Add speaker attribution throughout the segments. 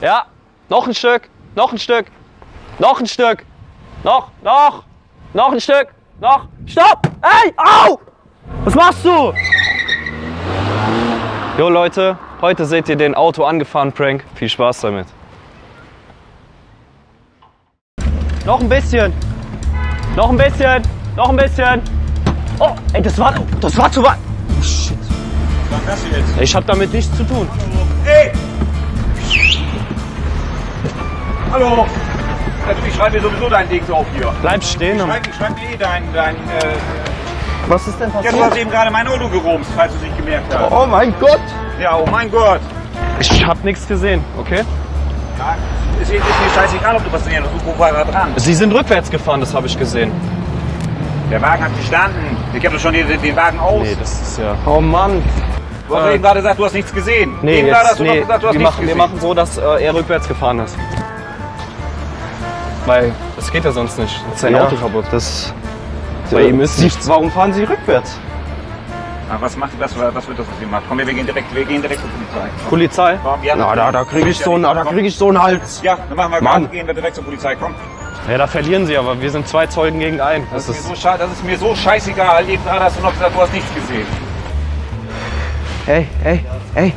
Speaker 1: Ja, noch ein Stück, noch ein Stück, noch ein Stück, noch, noch, noch ein Stück, noch. Stopp! Ey, au! Was machst du? Jo Leute, heute seht ihr den Auto angefahren Prank. Viel Spaß damit. Noch ein bisschen. Noch ein bisschen. Noch ein bisschen. Oh, ey, das war, das war zu weit. Oh, shit.
Speaker 2: Was das jetzt?
Speaker 1: Ich hab damit nichts zu tun.
Speaker 2: Hallo! Also ich schreibe mir sowieso dein Ding drauf hier.
Speaker 1: Bleib stehen.
Speaker 2: Ich schreibe, ich schreibe mir eh dein, dein äh,
Speaker 1: Was ist denn
Speaker 2: Ja, du hast eben gerade mein Auto gerumst, falls du es nicht gemerkt hast.
Speaker 1: Oh mein Gott.
Speaker 2: Ja, oh mein Gott.
Speaker 1: Ich hab nichts gesehen, okay?
Speaker 2: Ja, ist, ist mir scheißegal, ob du was gesehen hast. Du war da dran.
Speaker 1: Sie sind rückwärts gefahren, das habe ich gesehen.
Speaker 2: Der Wagen hat gestanden. Ich habe doch schon den, den Wagen aus.
Speaker 1: Nee, das ist ja. Oh Mann.
Speaker 2: du hast
Speaker 1: äh,
Speaker 2: eben gerade gesagt, du hast nichts gesehen.
Speaker 1: Nee,
Speaker 2: eben gerade
Speaker 1: jetzt,
Speaker 2: hast du
Speaker 1: nee
Speaker 2: gesagt, du hast
Speaker 1: wir,
Speaker 2: nichts
Speaker 1: machen, wir machen so, dass äh, er rückwärts gefahren ist. Weil das geht ja sonst nicht. Jetzt ist sein
Speaker 3: Ja,
Speaker 1: Auto kaputt.
Speaker 3: Das.
Speaker 1: Bei ihm ist
Speaker 3: Sie,
Speaker 1: nichts.
Speaker 3: warum fahren Sie rückwärts?
Speaker 2: Ah, was macht das? Was wird das, was ihr macht? Komm, wir gehen direkt, wir gehen direkt zur Polizei.
Speaker 1: Polizei?
Speaker 2: Komm,
Speaker 3: Na, da, da kriege ich so einen, da krieg ich so einen Hals.
Speaker 2: Ja, dann machen wir
Speaker 3: Mann.
Speaker 2: Gehen wir direkt zur Polizei. Komm.
Speaker 1: Ja, da verlieren sie, aber wir sind zwei Zeugen gegen einen.
Speaker 2: Das
Speaker 1: Das
Speaker 2: ist, mir so, scha- das ist mir so scheißegal. Eben gerade hast du noch gesagt, du hast nichts gesehen.
Speaker 3: Ey, ey, ey,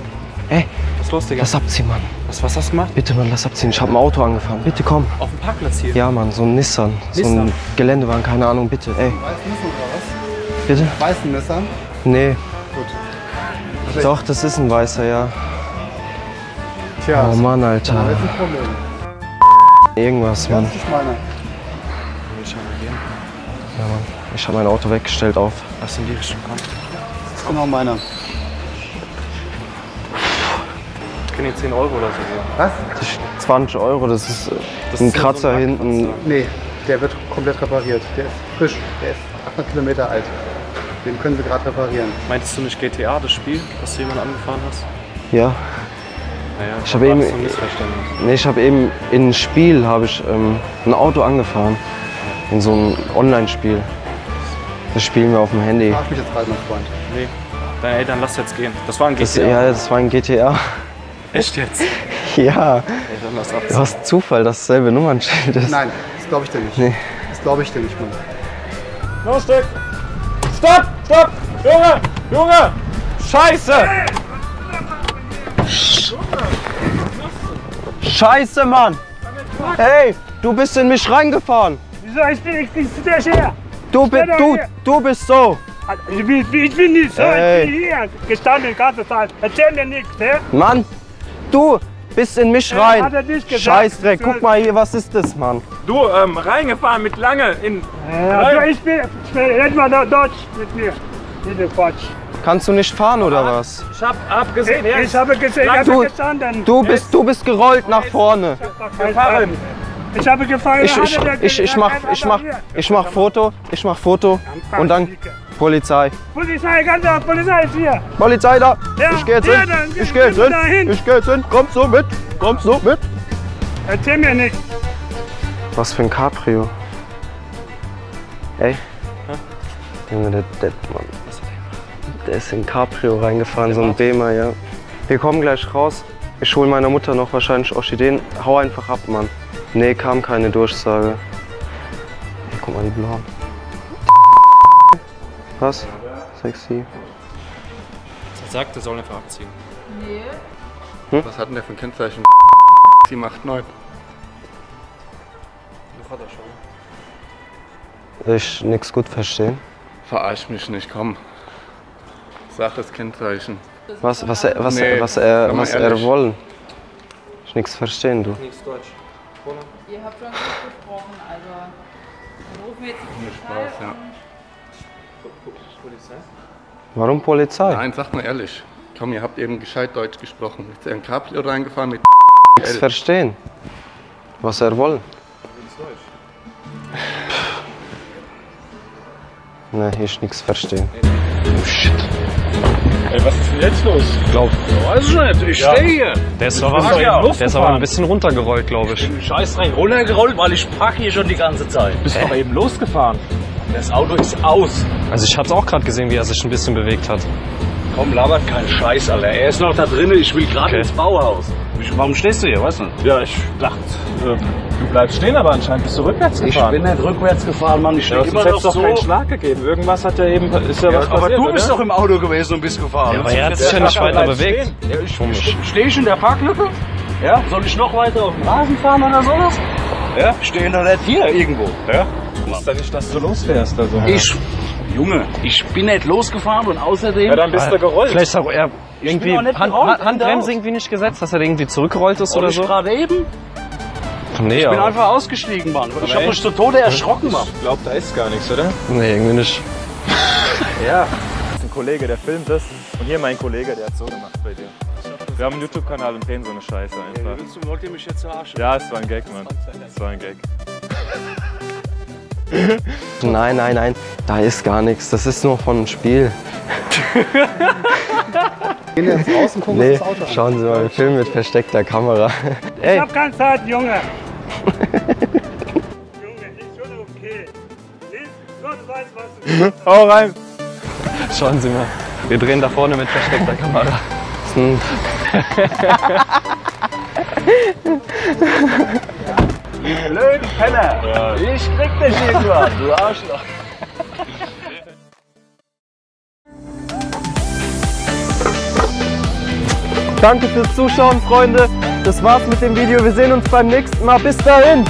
Speaker 3: ey.
Speaker 1: Was los, Digga?
Speaker 3: Lass abziehen, Mann.
Speaker 1: Was, was hast du gemacht?
Speaker 3: Bitte, Mann, lass abziehen. Ich hab ein Auto angefahren. Bitte komm.
Speaker 1: Auf dem Parkplatz hier.
Speaker 3: Ja, Mann, so ein Nissan. So ein
Speaker 1: Nissan?
Speaker 3: Geländewagen, keine Ahnung, bitte. Ey. Bitte?
Speaker 4: Weißen Nissan?
Speaker 3: Nee. Doch, das ist ein weißer, ja.
Speaker 4: Tja,
Speaker 3: Oh Mann, Alter.
Speaker 4: ist ein Problem.
Speaker 3: Irgendwas, Mann.
Speaker 4: Das ist meiner.
Speaker 3: Ja, Mann. Ich habe mein Auto weggestellt auf.
Speaker 1: Lass in die Richtung kommen.
Speaker 4: Das ist genau meiner.
Speaker 1: Ich kann dir 10 Euro oder so.
Speaker 4: Was?
Speaker 3: Das ist 20 Euro, das ist äh,
Speaker 1: Das
Speaker 3: ein
Speaker 1: ist ja so
Speaker 3: Kratzer
Speaker 1: ein
Speaker 3: hinten.
Speaker 4: Nee, der wird komplett repariert. Der ist frisch. Der ist 800 Kilometer alt. Den können Sie gerade reparieren.
Speaker 1: Meintest du nicht GTA, das Spiel, das du jemand angefahren hast?
Speaker 3: Ja.
Speaker 1: Naja,
Speaker 3: Ich hab
Speaker 1: war
Speaker 3: eben-. Nee, ich habe eben in ein Spiel habe ich ähm, ein Auto angefahren. In so ein Online-Spiel. Das spielen wir auf dem Handy.
Speaker 4: Verarsch mich jetzt gerade, mein Freund.
Speaker 1: Nee. Dann, ey, dann lass jetzt gehen. Das war ein GTA.
Speaker 3: Das, ja, das war ein GTA.
Speaker 1: Echt jetzt?
Speaker 3: Ja.
Speaker 1: Ey, dann lass ab.
Speaker 3: Du hast Zufall, dass dasselbe Nummernschild ist.
Speaker 4: Nein, das glaube ich dir nicht.
Speaker 3: Nee.
Speaker 4: Das glaube ich dir nicht, Mann.
Speaker 1: Los, Stück! Stopp! Stopp! Junge! Junge! Scheiße!
Speaker 3: Scheiße, Mann! Hey, du bist in mich reingefahren.
Speaker 5: Wieso? Ich bin, ich bin der Scher.
Speaker 3: Du, bi du, du bist so.
Speaker 5: Ich bin, ich bin nicht so.
Speaker 3: Ey.
Speaker 5: Ich bin hier gestanden die ganze Zeit. Erzähl mir nichts, ne?
Speaker 3: Mann, du bist in mich rein.
Speaker 5: hat er nicht gesagt.
Speaker 3: Scheißdreck, guck mal hier, was ist das, Mann?
Speaker 1: Du, ähm, reingefahren mit Lange in.
Speaker 5: Ja, du, ich bin, ich bin, red mal Deutsch mit mir. Diese Quatsch.
Speaker 3: Kannst du nicht fahren oder was?
Speaker 1: Ich hab abgesehen,
Speaker 5: Ich, ich habe gesehen, ich
Speaker 3: Du-
Speaker 5: habe gestanden.
Speaker 3: Du bist, du bist gerollt nach vorne.
Speaker 5: gefahren. Ich habe gefahren.
Speaker 3: Ich, ich, ich, ich mach, ich mach, ich mach Foto, ich mach Foto und dann Polizei.
Speaker 5: Polizei, ganz auf, Polizei ist hier.
Speaker 3: Polizei da.
Speaker 5: Ja,
Speaker 3: Ich geh jetzt
Speaker 5: ja,
Speaker 3: hin.
Speaker 5: dann
Speaker 3: Ich geh jetzt hin. Ich geh jetzt hin. Kommst du mit? Kommst du mit?
Speaker 5: Erzähl mir nichts.
Speaker 3: Was für ein Cabrio. Ey. Junge, der Depp, Mann. Der ist in Cabrio reingefahren, so ein Beamer, ja. Wir kommen gleich raus. Ich hol meiner Mutter noch wahrscheinlich Orchideen. Hau einfach ab, Mann. Nee, kam keine Durchsage. Guck mal, die blauen. Was? Sexy.
Speaker 1: Sagt, er soll einfach abziehen.
Speaker 6: Was hat denn der für ein Kennzeichen? 789.
Speaker 3: Ich nix gut verstehen.
Speaker 6: Verarsch mich nicht, komm. Sag das Kennzeichen.
Speaker 3: Was, was, er, was,
Speaker 6: Nee,
Speaker 3: was, er, was er wollen? Ich nix verstehen, du.
Speaker 7: Ihr habt schon gut gesprochen, also dann rufen wir jetzt Polizei
Speaker 6: Spaß, ja.
Speaker 7: Und
Speaker 3: Warum Polizei?
Speaker 6: Nein, sag mal ehrlich. Komm, ihr habt eben gescheit Deutsch gesprochen. Jetzt ist ein Cabrio reingefahren mit
Speaker 3: Nix verstehen. Was er wollen. Ne, ich nix verstehen.
Speaker 2: Ey, was ist denn jetzt los?
Speaker 1: Glaub.
Speaker 2: Weiß ich nicht. Ich stehe hier.
Speaker 1: Der ist, aber, der ist aber ein bisschen runtergerollt, glaube ich.
Speaker 8: Scheiß rein, runtergerollt, weil ich park hier schon die ganze Zeit.
Speaker 2: Bist doch eben losgefahren.
Speaker 8: Das Auto ist aus.
Speaker 1: Also ich hab's auch gerade gesehen, wie er sich ein bisschen bewegt hat.
Speaker 8: Komm, labert keinen Scheiß, Alter. Er ist noch da drinnen, ich will gerade
Speaker 1: Okay.
Speaker 8: ins Bauhaus. Warum stehst du hier, weißt du?
Speaker 9: Ja, ich dachte, äh, du bleibst stehen, aber anscheinend bist du rückwärts
Speaker 8: Ich
Speaker 9: gefahren.
Speaker 8: bin nicht rückwärts gefahren, Mann. Ich
Speaker 9: ja,
Speaker 8: immer noch
Speaker 9: doch
Speaker 8: so.
Speaker 9: keinen Schlag gegeben. Irgendwas hat ja eben, ist ja, was
Speaker 8: aber
Speaker 9: passiert,
Speaker 8: du bist
Speaker 9: oder?
Speaker 8: doch im Auto gewesen und bist gefahren.
Speaker 3: aber er hat sich ja nicht weiter bewegt.
Speaker 8: Ja, ich, ich, stehe ich in der Parklücke? Ja? Soll ich noch weiter auf dem Rasen fahren oder sowas? Ja? Ich stehe doch nicht hier irgendwo. Ja?
Speaker 9: Ist ja nicht, dass du losfährst. Also.
Speaker 8: Ich, Junge, ich bin nicht losgefahren und außerdem.
Speaker 9: Ja, dann bist du gerollt.
Speaker 3: Vielleicht ist auch er irgendwie Hand, Hand, Handbremse irgendwie nicht gesetzt, dass er irgendwie zurückgerollt ist oder
Speaker 8: ich
Speaker 3: so.
Speaker 8: gerade eben?
Speaker 3: Nee,
Speaker 8: Ich bin einfach ausgestiegen, Mann. Ich habe
Speaker 9: ey.
Speaker 8: mich zu Tode erschrocken, Mann.
Speaker 9: Ich glaube, da ist gar nichts, oder?
Speaker 3: nee, irgendwie nicht.
Speaker 9: Ja. Das ist ein Kollege, der filmt das. Und hier mein Kollege, der hat so gemacht bei dir. Wir haben einen YouTube-Kanal und drehen so eine Scheiße einfach.
Speaker 8: Wollt ihr mich jetzt verarschen?
Speaker 9: Ja, es war ein Gag, Mann. Es war ein Gag.
Speaker 3: Nein, nein, nein, da ist gar nichts. Das ist nur von einem Spiel.
Speaker 4: Gehen wir jetzt raus und gucken
Speaker 3: Nee,
Speaker 4: das Auto an.
Speaker 3: schauen Sie mal, wir filmen mit versteckter Kamera.
Speaker 5: Ich
Speaker 3: Ey,
Speaker 5: hab keine Zeit, Junge. Junge, ist schon okay. Gott weiß, was du
Speaker 9: Hau rein!
Speaker 3: schauen Sie mal. Wir drehen da vorne mit versteckter Kamera. Ein
Speaker 8: Blöden Penner. Ich krieg dich irgendwann, du Arschloch.
Speaker 3: Danke fürs Zuschauen, Freunde. Das war's mit dem Video. Wir sehen uns beim nächsten Mal. Bis dahin.